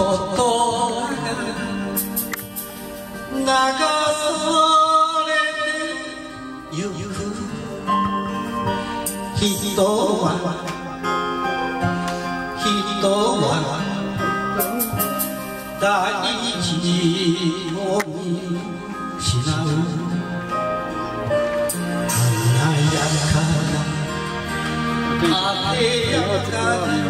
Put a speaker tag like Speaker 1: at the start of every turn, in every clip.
Speaker 1: こと流されてゆく人は人は大地を失う華やかな艶やかな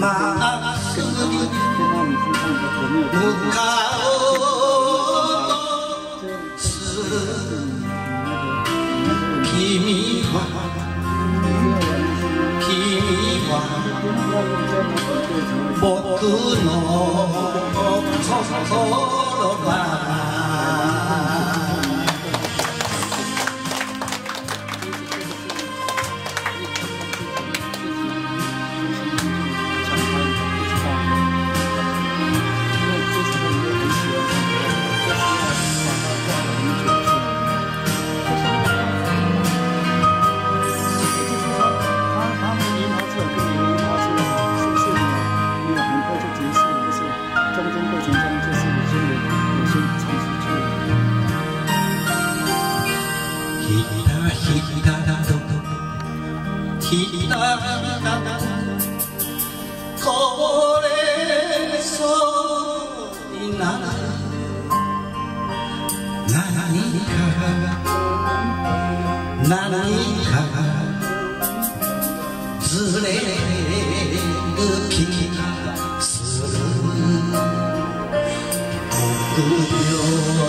Speaker 1: まっすぐに向かおうとする君は君は僕の心はひたこぼれそうになる何か何かずれる気がする。臆病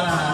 Speaker 1: 僕の心は